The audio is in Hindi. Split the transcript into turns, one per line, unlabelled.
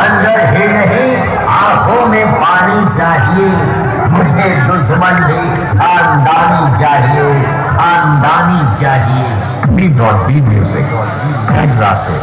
अंदर ही नहीं आँखों में पानी चाहिए। मुझे दुश्मन भी खानदानी चाहिए खानदानी चाहिए। म्यूज़िक से